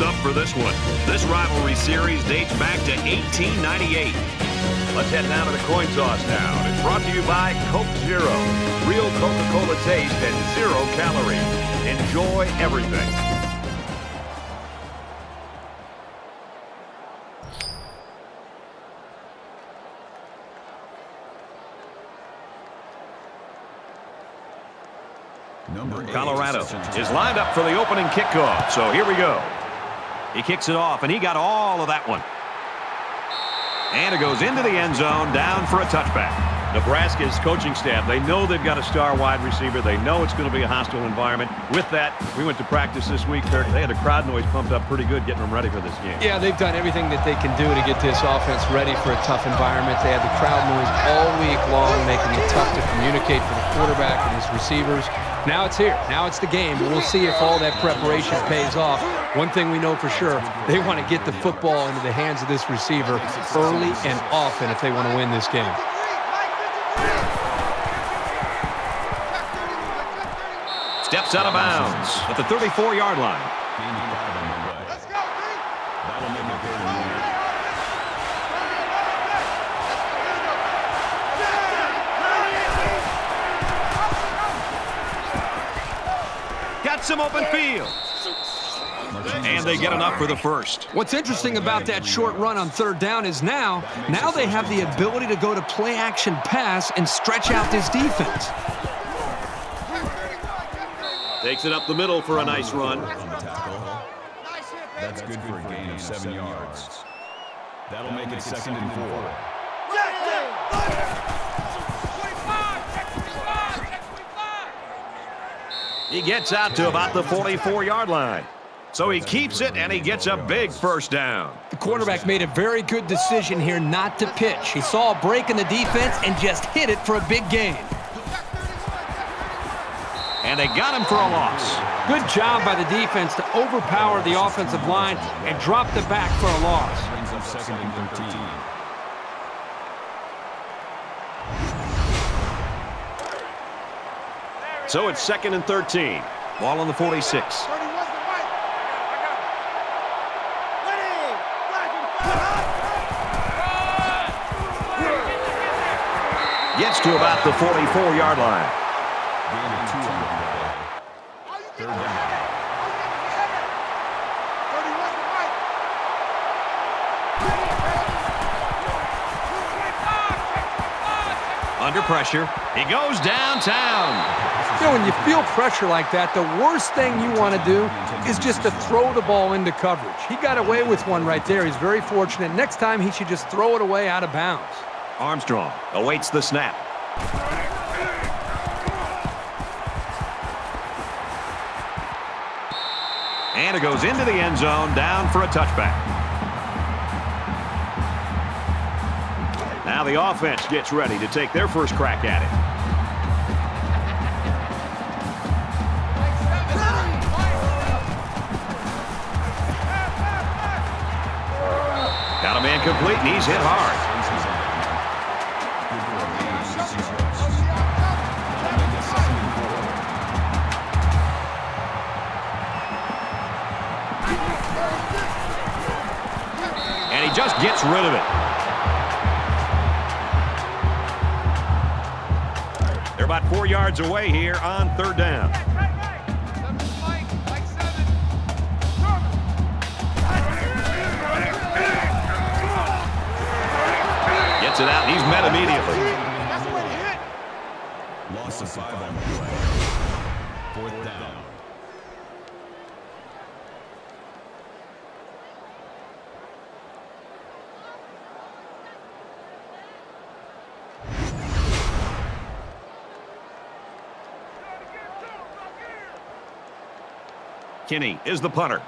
Pumped up for this one. This rivalry series dates back to 1898. Let's head down to the coin toss now. It's brought to you by Coke Zero. Real Coca-Cola taste and zero calories. Enjoy everything. Colorado is lined up for the opening kickoff. So here we go. He kicks it off, and he got all of that one. And it goes into the end zone, down for a touchback. Nebraska's coaching staff, they know they've got a star wide receiver. They know it's going to be a hostile environment. With that, we went to practice this week, Kirk. They had the crowd noise pumped up pretty good getting them ready for this game. Yeah, they've done everything that they can do to get this offense ready for a tough environment. They had the crowd noise all week long, making it tough to communicate for the quarterback and his receivers. Now it's here. Now it's the game. We'll see if all that preparation pays off. One thing we know for sure, they want to get the football into the hands of this receiver early and often if they want to win this game. Steps out of bounds at the 34-yard line. Got some open field. And they get enough for the first. What's interesting about that short run on third down is now, now they have the ability to go to play action pass and stretch out this defense. Takes it up the middle for a nice run. That's good for a gain of seven yards. That'll make it second and four. He gets out to about the 44-yard line. So he keeps it, and he gets a big first down. The quarterback made a very good decision here not to pitch. He saw a break in the defense and just hit it for a big gain. And they got him for a loss. Good job by the defense to overpower the offensive line and drop the back for a loss. Brings up second and 13. So it's second and 13. Ball on the 46. Gets to about the 44-yard line. Gain of two on the play. Third down. Under pressure. He goes downtown. You know, when you feel pressure like that, the worst thing you want to do is just to throw the ball into coverage. He got away with one right there. He's very fortunate. Next time, he should just throw it away out of bounds. Armstrong awaits the snap. And it goes into the end zone, down for a touchback. Now the offense gets ready to take their first crack at it. Got a man complete, and he's hit hard. Just gets rid of it. They're about four yards away here on third down. Kinney is the punter.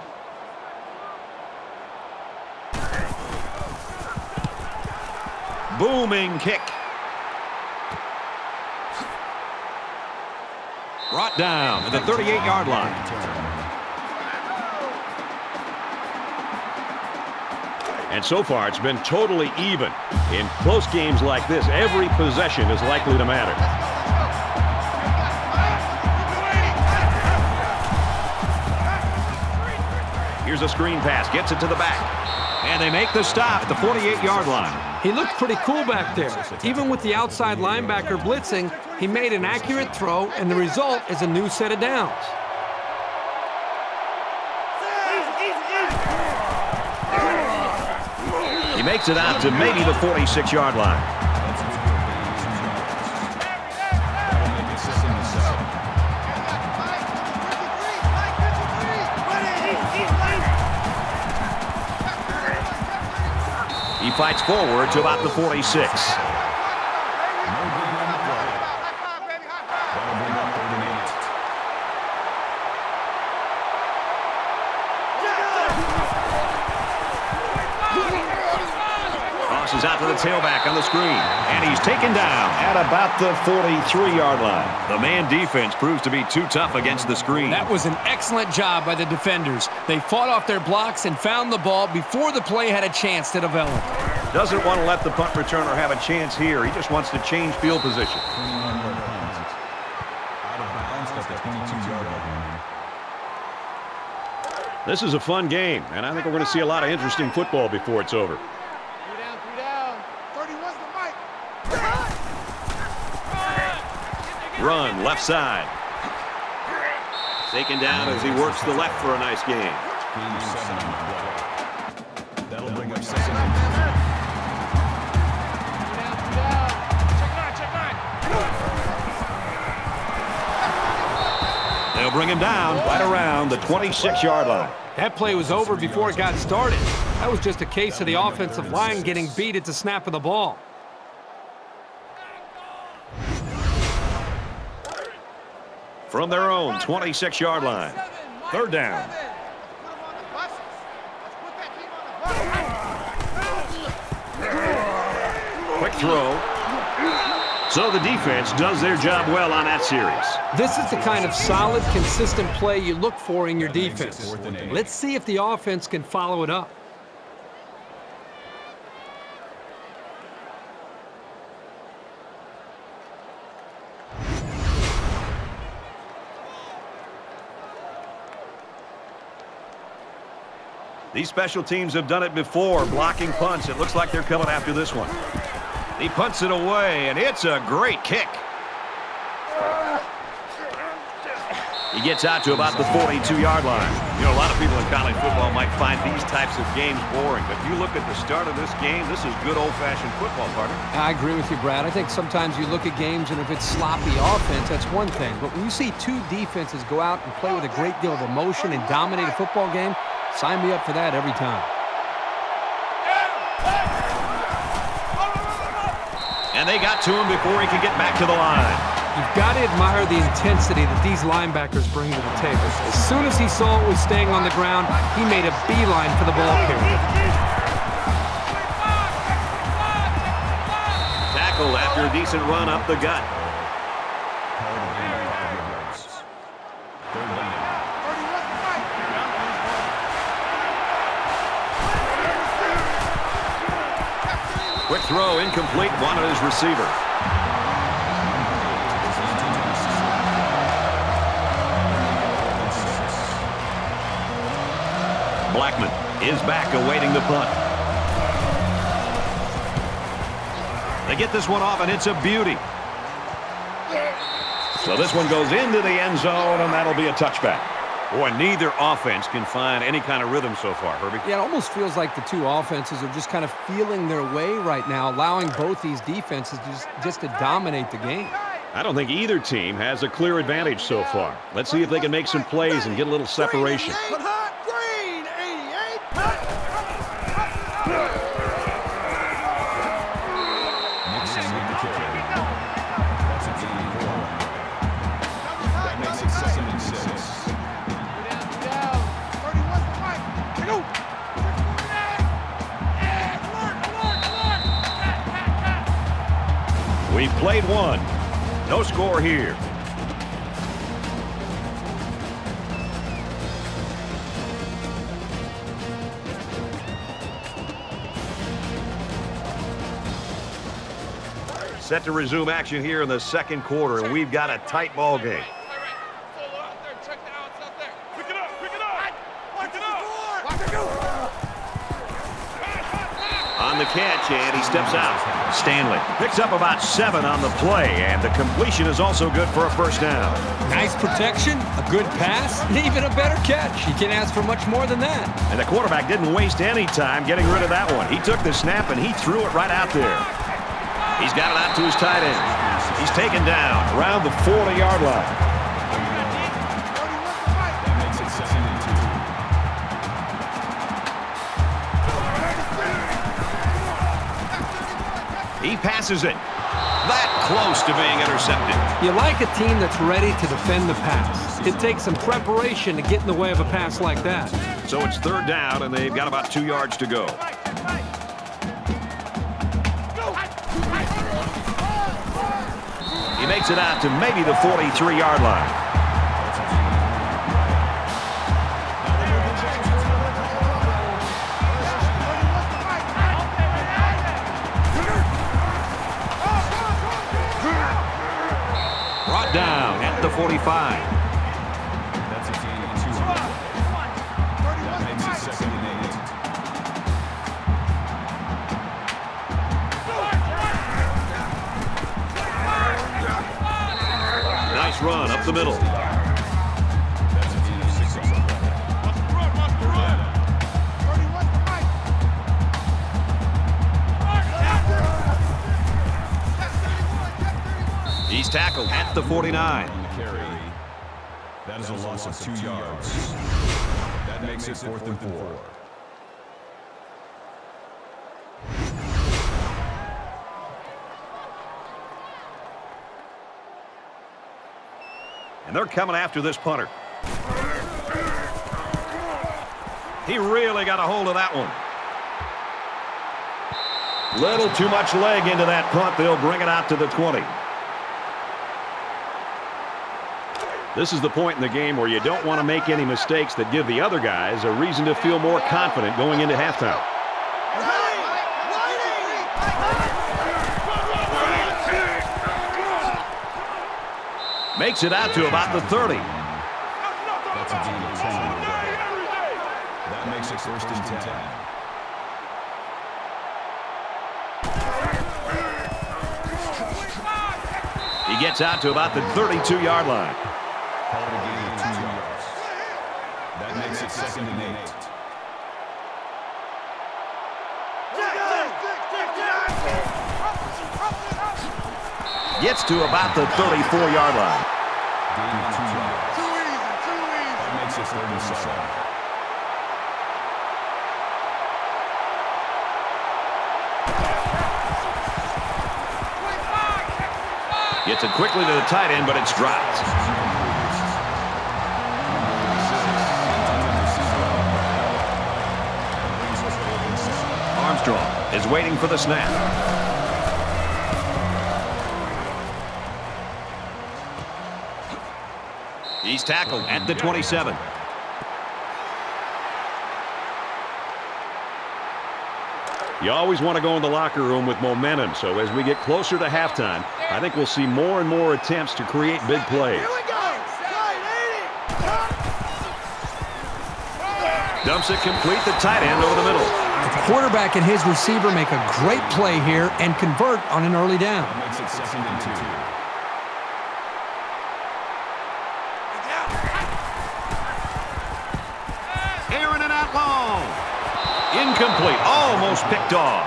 Booming kick. Brought down at the 38-yard line. And so far, it's been totally even. In close games like this, every possession is likely to matter. A screen pass, gets it to the back. And they make the stop at the 48-yard line. He looked pretty cool back there. Even with the outside linebacker blitzing, he made an accurate throw, and the result is a new set of downs. He makes it out to maybe the 46-yard line. Fights forward to about the 46. Crosses out to the tailback on the screen. And he's taken down at about the 43-yard line. The man defense proves to be too tough against the screen. That was an excellent job by the defenders. They fought off their blocks and found the ball before the play had a chance to develop. Doesn't want to let the punt returner have a chance here. He just wants to change field position. This is a fun game, and I think we're going to see a lot of interesting football before it's over. Run, left side. Taken down as he works the left for a nice game. That'll bring up second bring him down right around the 26-yard line. That play was over before it got started. That was just a case of the offensive line getting beat at the snap of the ball. From their own 26-yard line. Third down. Quick throw. So the defense does their job well on that series. This is the kind of solid, consistent play you look for in your defense. Let's see if the offense can follow it up. These special teams have done it before, blocking punts. It looks like they're coming after this one. He punts it away, and it's a great kick. He gets out to about the 42-yard line. You know, a lot of people in college football might find these types of games boring, but if you look at the start of this game, this is good old-fashioned football, partner. I agree with you, Brad. I think sometimes you look at games, and if it's sloppy offense, that's one thing. But when you see two defenses go out and play with a great deal of emotion and dominate a football game, sign me up for that every time. And they got to him before he could get back to the line. You've got to admire the intensity that these linebackers bring to the table. As soon as he saw it was staying on the ground, he made a beeline for the ball carrier. Tackled after a decent run up the gut. Quick throw, incomplete, one on his receiver. Blackman is back awaiting the punt. They get this one off, and it's a beauty. So this one goes into the end zone, and that'll be a touchback. Boy, neither offense can find any kind of rhythm so far, Herbie. Yeah, it almost feels like the two offenses are just kind of feeling their way right now, allowing both these defenses just, just to dominate the game. I don't think either team has a clear advantage so far. Let's see if they can make some plays and get a little separation. Here. Set to resume action here in the second quarter, and we've got a tight ball game. the catch, and he steps out. Stanley picks up about seven on the play, and the completion is also good for a first down. Nice protection, a good pass, and even a better catch. You can't ask for much more than that. And the quarterback didn't waste any time getting rid of that one. He took the snap, and he threw it right out there. He's got it out to his tight end. He's taken down around the 40-yard line. Passes it. That close to being intercepted. You like a team that's ready to defend the pass. It takes some preparation to get in the way of a pass like that. So it's third down, and they've got about two yards to go. He makes it out to maybe the 43-yard line. Down at the 45. That's a gain of two. That makes it second and eight. Nice run up the middle. He's tackled at the 49. On the carry. That is a loss of two yards. That makes it fourth and four. And they're coming after this punter. He really got a hold of that one. Little too much leg into that punt. They'll bring it out to the 20. This is the point in the game where you don't want to make any mistakes that give the other guys a reason to feel more confident going into halftime. Makes it out to about the 30. That's a gain of ten on the play. That makes it first and ten. He gets out to about the 32-yard line. That second and eight. Gets to about the 34-yard line. Gain of two yards. That makes it third and seven. Gets it quickly to the tight end, but it's dropped. Armstrong is waiting for the snap. He's tackled at the 27. You always want to go in the locker room with momentum, so as we get closer to halftime, I think we'll see more and more attempts to create big plays. Dumps it complete, the tight end over the middle. The quarterback and his receiver make a great play here and convert on an early down. That it second and two. Aaron and out long. Incomplete, almost picked off.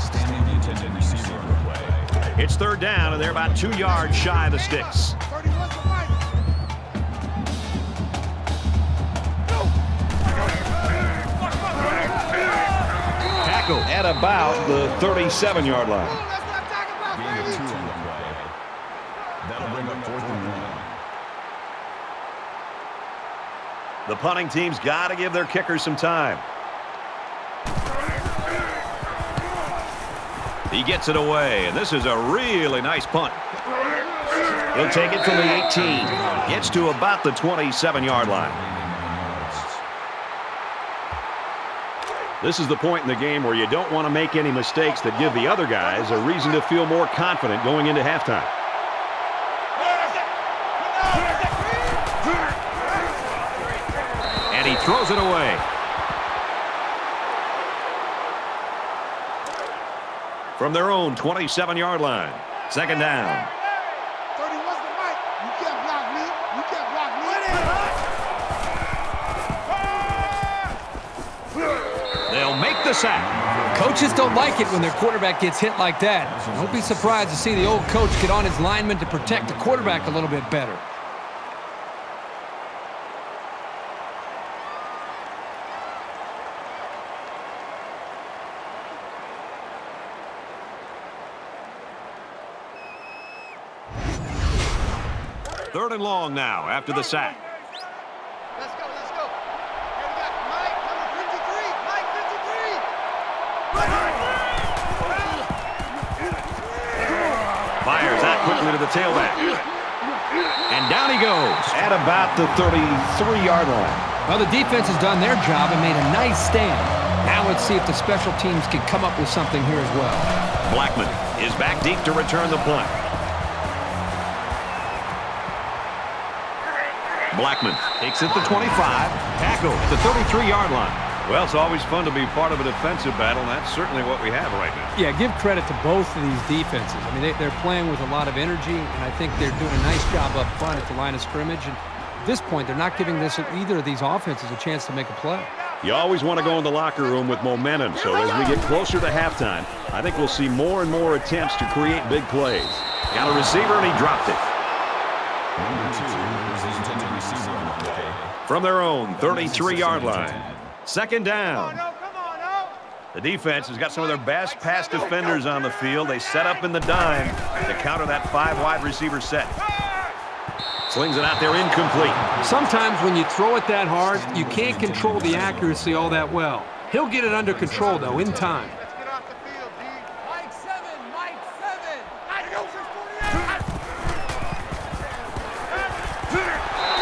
Standing the intended receiver on the play. It's third down, and they're about two yards shy of the sticks. At about the 37-yard line. Gain of two on the play. That'll bring up fourth and one. The punting team's got to give their kickers some time. He gets it away, and this is a really nice punt. He'll take it from the 18. Gets to about the 27-yard line. This is the point in the game where you don't want to make any mistakes that give the other guys a reason to feel more confident going into halftime. And he throws it away. from their own 27-yard line. Second down. Sack. Coaches don't like it when their quarterback gets hit like that. Don't be surprised to see the old coach get on his lineman to protect the quarterback a little bit better. Third and long now after the sack. The tailback. And down he goes at about the 33-yard line. Well, the defense has done their job and made a nice stand. Now let's see if the special teams can come up with something here as well. Blackman is back deep to return the punt. Blackman takes it to 25. Tackle at the 33-yard line. Well, it's always fun to be part of a defensive battle, and that's certainly what we have right now. Yeah, give credit to both of these defenses. I mean, they, they're playing with a lot of energy, and I think they're doing a nice job up front at the line of scrimmage. And at this point, they're not giving this either of these offenses a chance to make a play. You always want to go in the locker room with momentum, so as we get closer to halftime, I think we'll see more and more attempts to create big plays. Got a receiver, and he dropped it. Number two is the intended receiver on the play. From their own 33-yard line. Second down. No, come on, oh, no. Oh. The defense has got some of their best pass defenders on the field. They set up in the dime to counter that five wide receiver set. Slings it out there incomplete. Sometimes when you throw it that hard, you can't control the accuracy all that well. He'll get it under control, though, in time. Let's get off the field, D. Mike 7, Mike 7.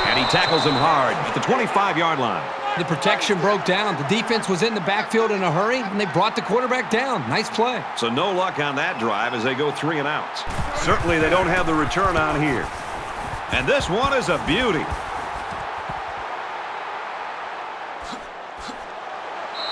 And he tackles him hard at the 25-yard line. The protection broke down. The defense was in the backfield in a hurry, and they brought the quarterback down. Nice play. So no luck on that drive as they go three and out. Certainly they don't have the return on here. And this one is a beauty.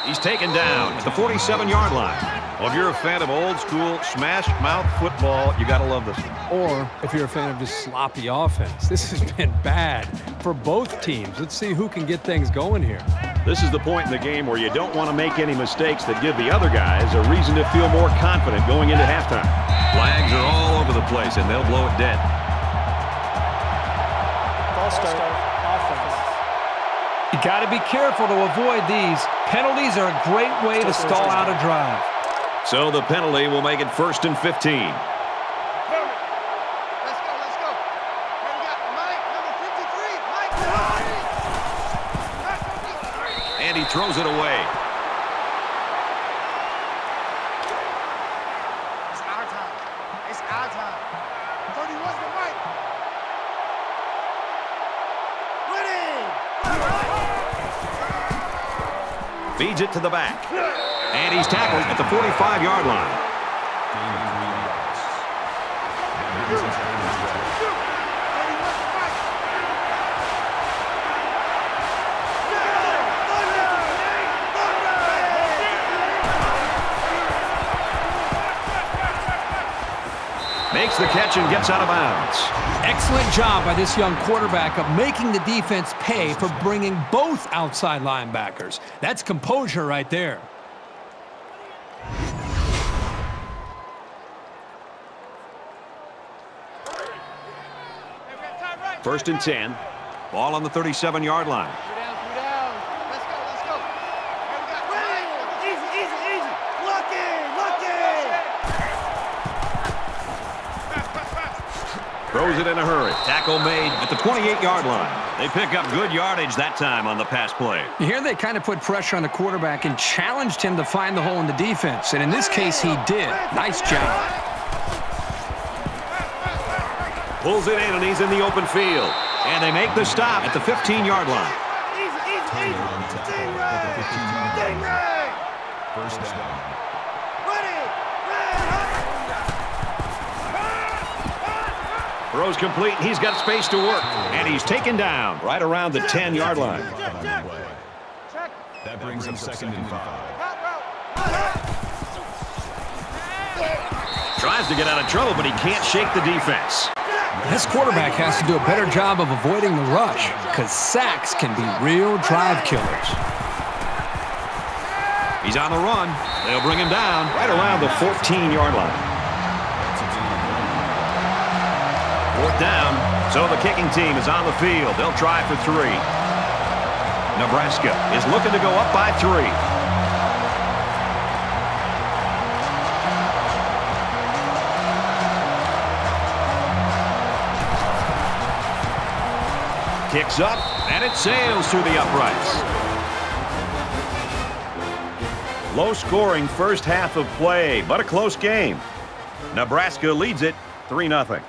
He's taken down at the 47-yard line. Well, if you're a fan of old school smash mouth football, you got to love this one. Or if you're a fan of just sloppy offense, this has been bad for both teams. Let's see who can get things going here. This is the point in the game where you don't want to make any mistakes that give the other guys a reason to feel more confident going into halftime. Flags are all over the place, and they'll blow it dead. False start. Offense. You got to be careful to avoid these. Penalties are a great way to stall out a drive. So the penalty will make it first and 15. Let's go, let's go. Here we got Mike, number 53. Mike 53. And he throws it away. It's our time. It's our time. 30 was the right. Feeds it to the back. And he's tackled at the 45-yard line. Gain of three yards. That brings us down to 30 was the right. Makes the catch and gets out of bounds. Excellent job by this young quarterback of making the defense pay for bringing both outside linebackers. That's composure right there. First and 10. Ball on the 37-yard line. Three down, three down. Let's go, let's go. Here we got Mike. Easy, easy, easy. Lucky, lucky. Throws it in a hurry. Tackle made at the 28-yard line. They pick up good yardage that time on the pass play. Here they kind of put pressure on the quarterback and challenged him to find the hole in the defense. And in this case, he did. Nice job. Pulls it in, and he's in the open field. And they make the stop at the 15-yard line. Easy, easy, easy. Taylor on the tackle at the 15-yard line. Stingray. First down. Ready, ready. Throws complete. He's got space to work. And he's taken down right around the 10-yard line. On the play. Check. That brings up second and five. Tries to get out of trouble, but he can't shake the defense. This quarterback has to do a better job of avoiding the rush because sacks can be real drive killers. He's on the run. They'll bring him down right around the 14-yard line. Fourth down. So the kicking team is on the field. They'll try for three. Nebraska is looking to go up by three. Kicks up, and it sails through the uprights. Low-scoring first half of play, but a close game. Nebraska leads it 3-0.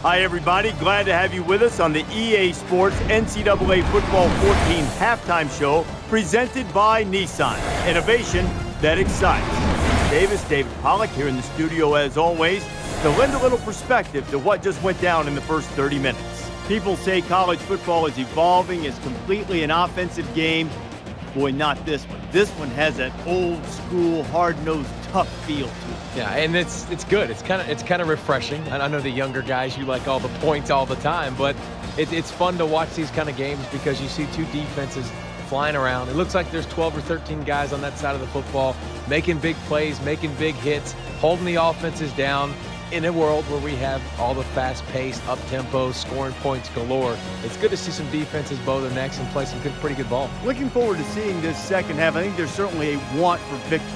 Hi, everybody. Glad to have you with us on the EA Sports NCAA Football 14 halftime show presented by Nissan. Innovation that excites. Davis, David Pollack here in the studio as always to lend a little perspective to what just went down in the first 30 minutes. People say college football is evolving, it's completely an offensive game. Boy, not this one. This one has that old school, hard-nosed, tough feel to it. Yeah, and it's it's good. It's kind of it's kind of refreshing. And I know the younger guys, you like all the points all the time, but it, it's fun to watch these kind of games because you see two defenses flying around. It looks like there's 12 or 13 guys on that side of the football making big plays, making big hits, holding the offenses down. In a world where we have all the fast-paced, up-tempo, scoring points galore, it's good to see some defenses bow their necks and play some good, pretty good ball. Looking forward to seeing this second half. I think there's certainly a want for victory.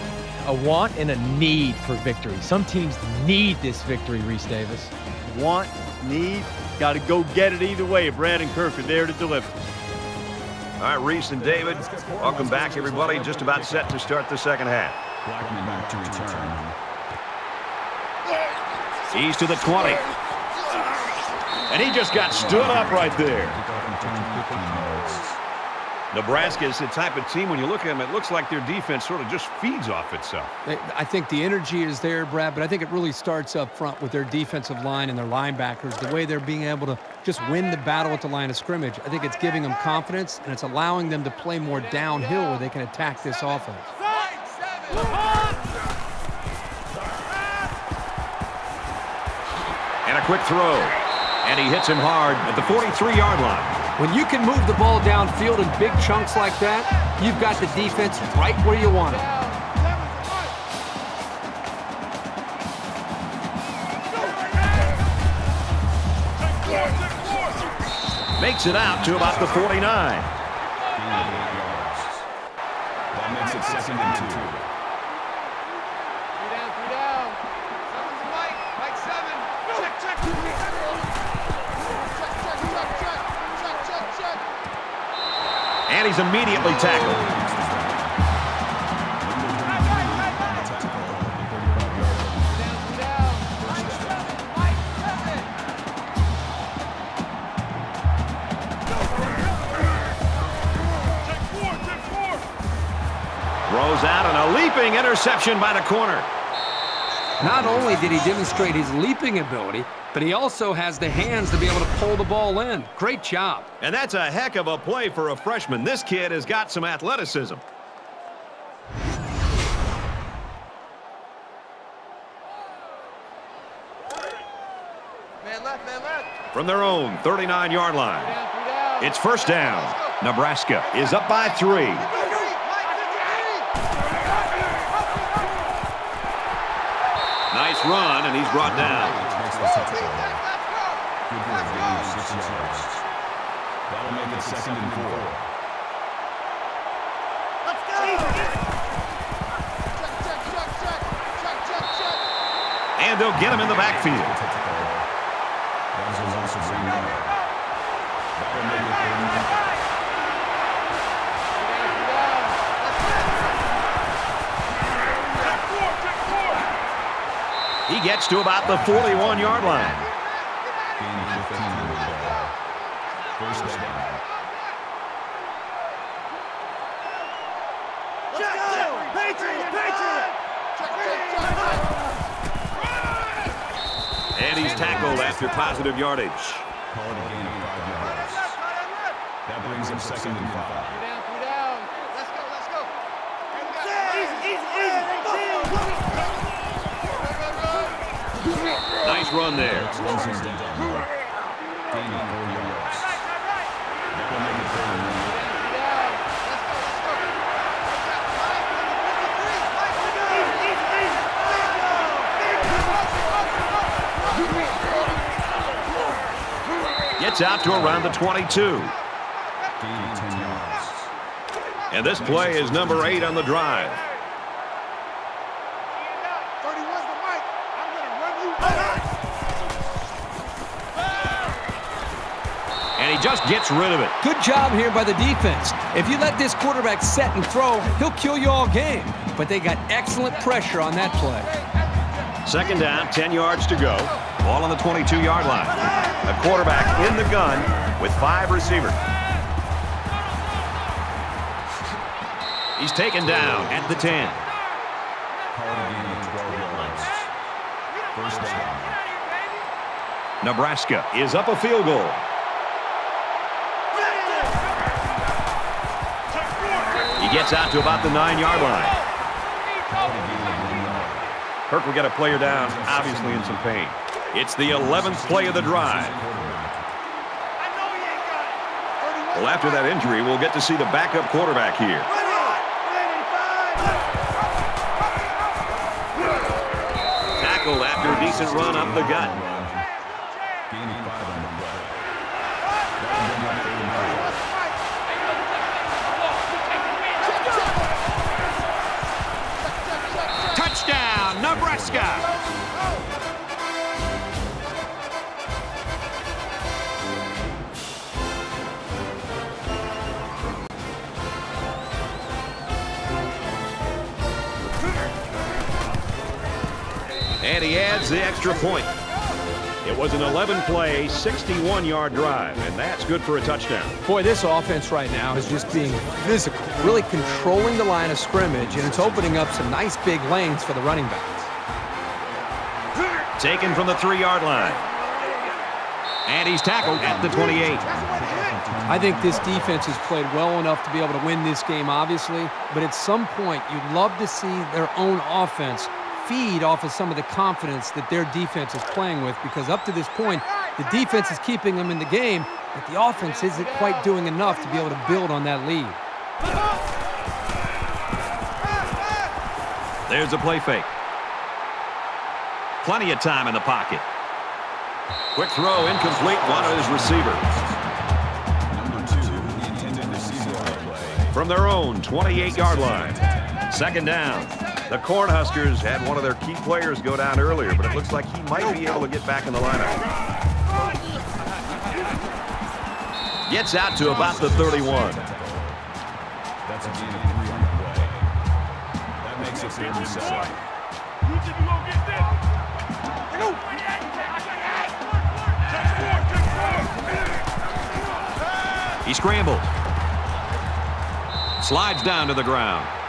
A want and a need for victory. Some teams need this victory, Reece Davis. Want, need, got to go get it either way. Brad and Kirk are there to deliver. All right, Reece and David, welcome back, everybody. Just about set to start the second half. Blackman back to return. He's to the 20. And he just got stood up right there. Nebraska is the type of team, when you look at them, it looks like their defense sort of just feeds off itself. I think the energy is there, Brad, but I think it really starts up front with their defensive line and their linebackers, the way they're being able to just win the battle at the line of scrimmage. I think it's giving them confidence, and it's allowing them to play more downhill where they can attack this offense. And a quick throw. And he hits him hard at the 43-yard line. When you can move the ball downfield in big chunks like that, you've got the defense right where you want it. Makes it out to about the 49. That makes it second and two. Three down, three down. Seven's Mike. Mike seven. Check, check. Check, check, check, check. Check, check, check. And he's immediately tackled. Throws out and a leaping interception by the corner. Not only did he demonstrate his leaping ability, but he also has the hands to be able to pull the ball in. Great job. And that's a heck of a play for a freshman. This kid has got some athleticism. Man left, man left. From their own 39-yard line. Down, three down. It's first down. Nebraska is up by three. Nice run, and he's brought down. Makes the tackle. Good for a gain of six yards. That'll make it second and four. Let's go! Check, check, check, check. Check, check, check. And they'll get him in the backfield. Gets to about the 41-yard line. Gain of 15 on the ball. First down. Let's go! Patriots! Patriots! Check, check, check, check. And he's tackled after positive yardage. That brings him second and five. Three down, three down. Let's go, let's go. Hey, we got easy, easy, easy. Go, go, go. Nice run there. Slows him down. Gaining four yards. That will make it third and one. Three down. Let's go, let's go. We got Mike, number 53. Mike, we go. Easy, easy, easy. Gets out to around the 22. Gaining 10 yards. And this play is number eight on the drive. Just gets rid of it. Good job here by the defense. If you let this quarterback set and throw, he'll kill you all game. But they got excellent pressure on that play. Second down, 10 yards to go. Ball on the 22-yard line. A quarterback in the gun with five receivers. He's taken down at the 10. Call it a gain of 12 yards. First down. Nebraska is up a field goal. Gets out to about the nine-yard line. Kirk will get a player down, obviously in some pain. It's the 11th play of the drive. Well, after that injury, we'll get to see the backup quarterback here. Tackled after a decent run up the gut. Extra point. It was an 11-play, 61-yard drive, and that's good for a touchdown. Boy, this offense right now is just being physical, really controlling the line of scrimmage, and it's opening up some nice big lanes for the running backs. Taken from the three-yard line. And he's tackled at the 28. I think this defense has played well enough to be able to win this game, obviously, but at some point, you'd love to see their own offense feed off of some of the confidence that their defense is playing with because up to this point, the defense is keeping them in the game, but the offense isn't quite doing enough to be able to build on that lead. There's a play fake. Plenty of time in the pocket. Quick throw, incomplete, one of his receivers. From their own 28-yard line. Second down. The Cornhuskers had one of their key players go down earlier, but it looks like he might be able to get back in the lineup. Gets out to about the 31. That's a gain of three on the play. That makes it third and. He scrambles. Slides down to the ground.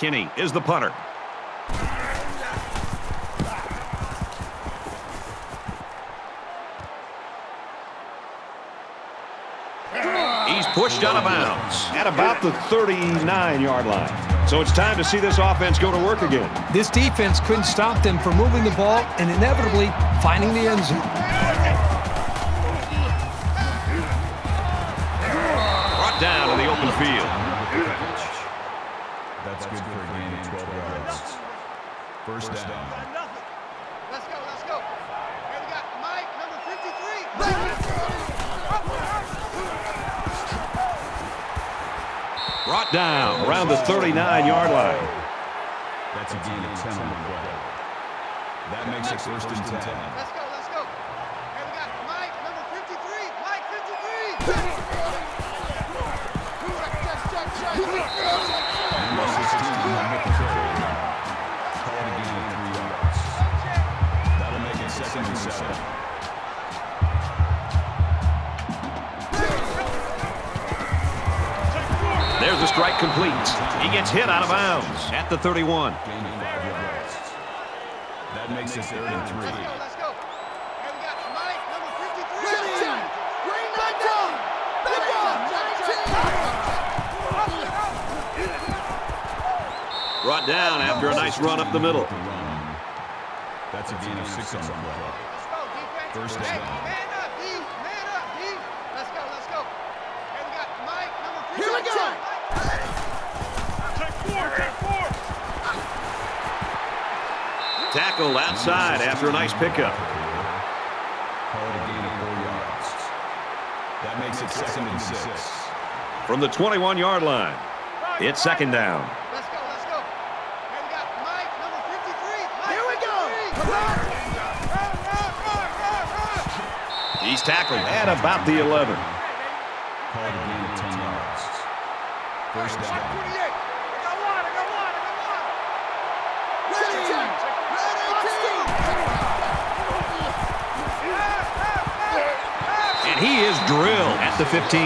Kinney is the punter. He's pushed out of bounds at about the 39-yard line. So it's time to see this offense go to work again. This defense couldn't stop them from moving the ball and inevitably finding the end zone. Brought down to the open field. That's good for a gain of 12 yards. First down. Let's go, let's go. Hey, we got Mike, number 53. Brought down around the 39-yard line. That's a gain of 10 on the play. That makes it first and 10. There's a strike completes. He gets hit out of bounds at the 31. Gain of five yards. That makes it third and three. Let's go, let's go. Hey, we got Mike, number 53. Green 19. Big one. 19. Brought down after a nice run up the middle. That's a gain of six on the play. Let's go, defense. First down. Tackled outside after a nice pickup. Call a gain of four yards. That makes it second and six. From the 21-yard line, it's second down. Let's go, let's go. Hey, we got Mike, number 53. Mike, Here we go. 53. Run, run, run, run, run. He's tackled at about the 11. Call it a gain of 10 yards. First down. At the 15.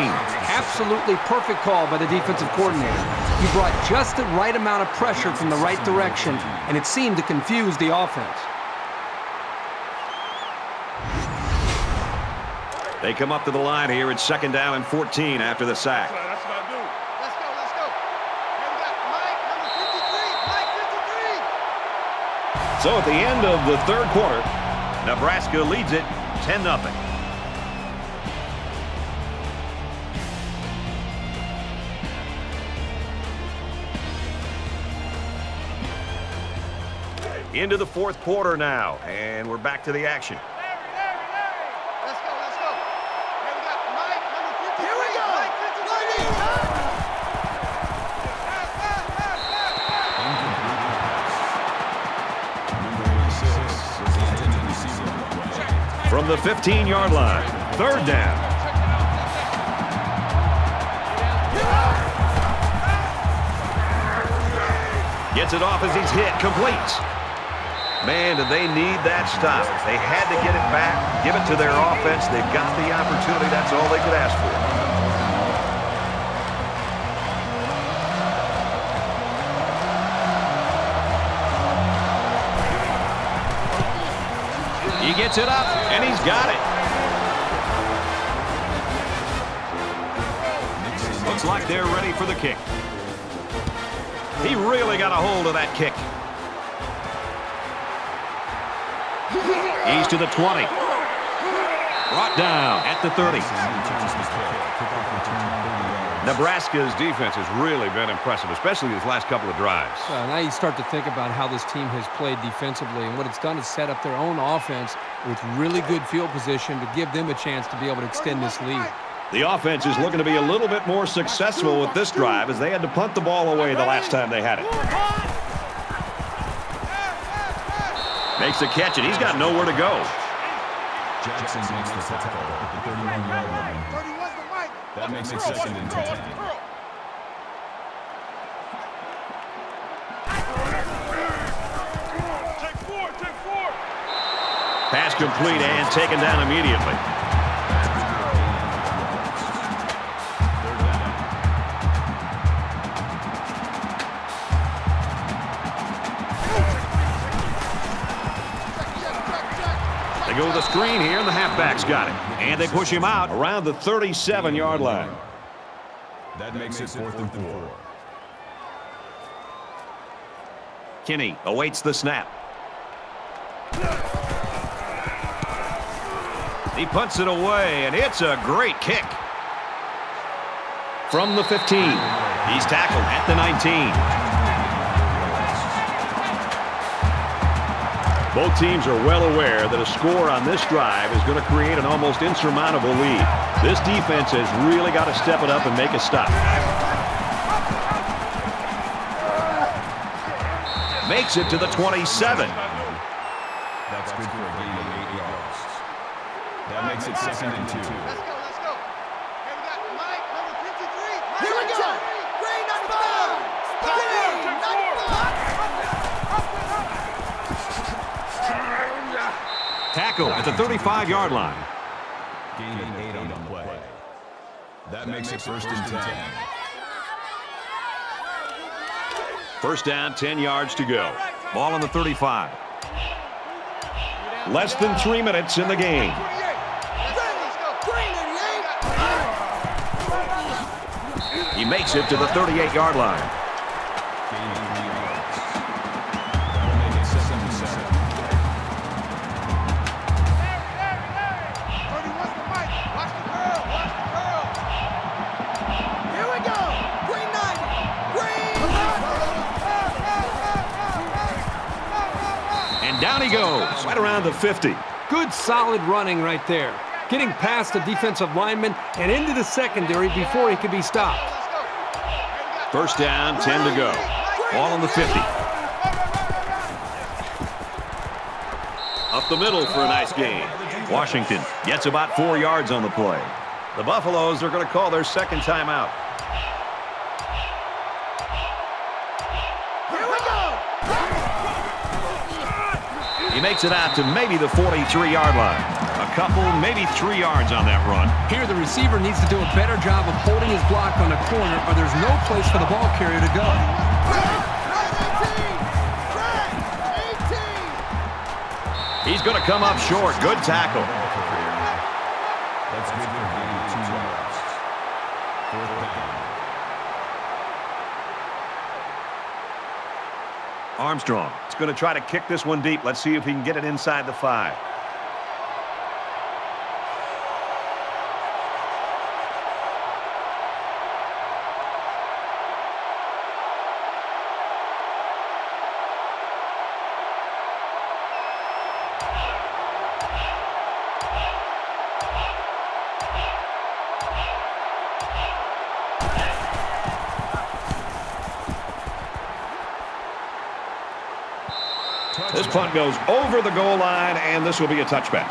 Absolutely perfect call by the defensive coordinator. He brought just the right amount of pressure from the right direction, and it seemed to confuse the offense. They come up to the line here. It's second down and 14 after the sack. Let's go, let's go. Hey, we got Mike, number 53. Mike, 53. So at the end of the third quarter, Nebraska leads it 10 Into the fourth quarter now, and we're back to the action. Larry, Larry, Larry. Let's go, let's go. Hey, we got Mike, number 53. Here we go. Mike, 53. Pass, pass, pass, pass, pass. Number 86 was the intended receiver on the play. From the 15-yard line, third down. Gets it off as he's hit, completes. Man, did they need that stop. They had to get it back, give it to their offense. They've got the opportunity. That's all they could ask for. He gets it up, and he's got it. Looks like they're ready for the kick. He really got a hold of that kick. He's to the 20. Brought down at the 30. Returns the kick. Kickoff return 30 yards. Nebraska's defense has really been impressive, especially these last couple of drives. Well, now you start to think about how this team has played defensively, and what it's done is set up their own offense with really good field position to give them a chance to be able to extend this lead. The offense is looking to be a little bit more successful with this drive as they had to punt the ball away the last time they had it. Makes the catch, and he's got nowhere to go. Jackson makes the tackle at the 31-yard line. 31's the Mike. That makes it second and 10. Take four, take four. Pass complete and taken down immediately. Go with a screen here, and the halfback's got it. And they push him out around the 37-yard line. That makes it fourth and four. Kinney awaits the snap. He punts it away, and it's a great kick. From the 15, he's tackled at the 19. Both teams are well aware that a score on this drive is going to create an almost insurmountable lead. This defense has really got to step it up and make a stop. Makes it to the 27. That's good for a of eight yards. That makes it second and two. Let's go, let's go. Hey, we got Mike, number 53. Mike, Here we go. Green 95. Green 95. Tackle at the 35-yard line. Gain of eight on the play. That makes it first and ten. First down, 10 yards to go. Ball on the 35. Less than three minutes in the game. He makes it to the 38-yard line. The 50. Good solid running right there. Getting past the defensive lineman and into the secondary before he could be stopped. First down, 10 to go. Ball on the 50. Up the middle for a nice game. Washington gets about four yards on the play. The Buffaloes are going to call their second timeout. He makes it out to maybe the 43-yard line. A couple, maybe three yards on that run. Here, the receiver needs to do a better job of holding his block on the corner, or there's no place for the ball carrier to go. He's going to come up short. Good tackle. Armstrong is going to try to kick this one deep. Let's see if he can get it inside the five. This goes over the goal line, and this will be a touchback.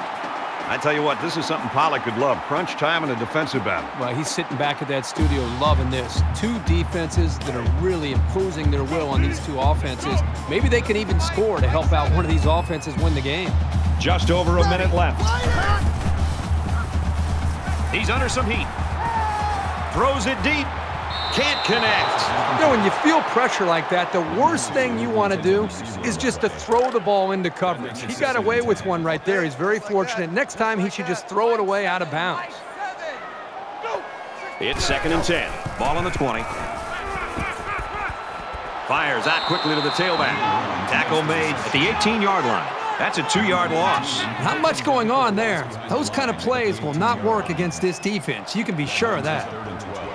I tell you what, this is something Pollack could love. Crunch time in a defensive battle. Well, he's sitting back at that studio loving this. Two defenses that are really imposing their will on these two offenses. Maybe they can even score to help out one of these offenses win the game. Just over a minute left. He's under some heat. Throws it deep. Can't connect. You know, when you feel pressure like that, the worst thing you want to do is just to throw the ball into coverage. He got away with one right there. He's very fortunate. Next time, he should just throw it away out of bounds. It's second and 10. Ball on the 20. Fires out quickly to the tailback. Tackle made at the 18-yard line. That's a two-yard loss. Not much going on there. Those kind of plays will not work against this defense. You can be sure of that. Third and 12.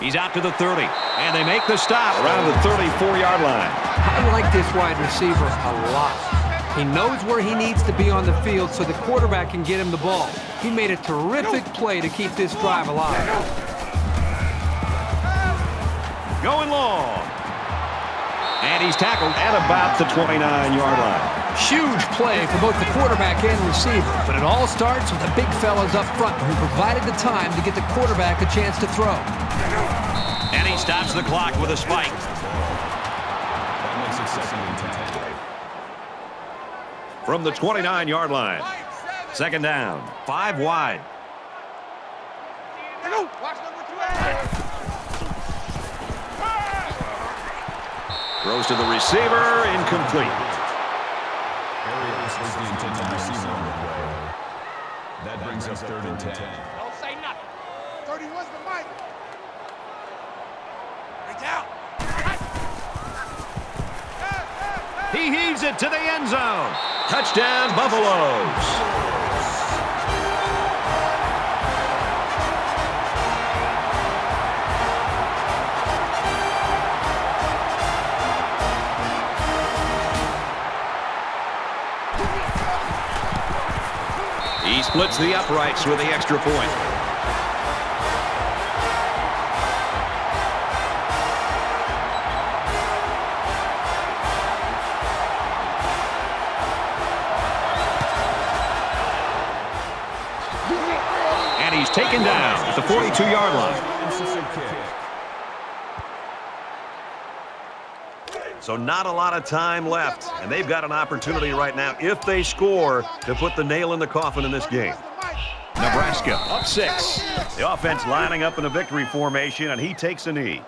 He's out to the 30, and they make the stop around the 34-yard line. I like this wide receiver a lot. He knows where he needs to be on the field so the quarterback can get him the ball. He made a terrific play to keep this drive alive. Going long. And he's tackled at about the 29-yard line. Huge play for both the quarterback and receiver, but it all starts with the big fellas up front who provided the time to get the quarterback a chance to throw. And he stops the clock with a spike. That makes it second and 10. From the 29-yard line. Second down. Five wide. Throws to the receiver. Incomplete. Arias was the intended receiver on the play. That brings up third and 10. Don't say nothing. 31's the Mike. Reach out. He heaves it to the end zone. Touchdown, Buffaloes. He splits the uprights with the extra point. And he's taken down at the 42-yard line. So not a lot of time left, and they've got an opportunity right now, if they score, to put the nail in the coffin in this game. Nebraska up six. The offense lining up in a victory formation, and he takes a knee.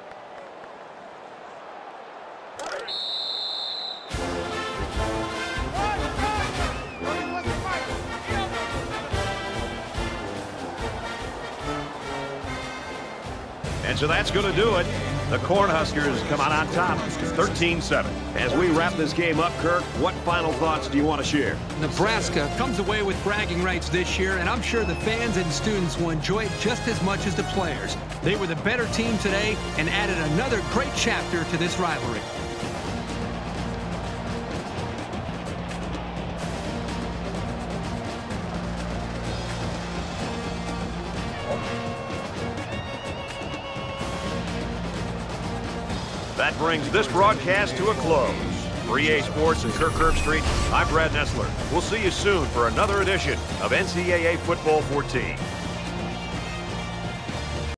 And so that's going to do it. The Cornhuskers come out on top, 13-7. As we wrap this game up, Kirk, what final thoughts do you want to share? Nebraska comes away with bragging rights this year, and I'm sure the fans and students will enjoy it just as much as the players. They were the better team today and added another great chapter to this rivalry. Brings this broadcast to a close. For EA Sports and Kirk Herbstreit, I'm Brad Nessler. We'll see you soon for another edition of NCAA Football 14.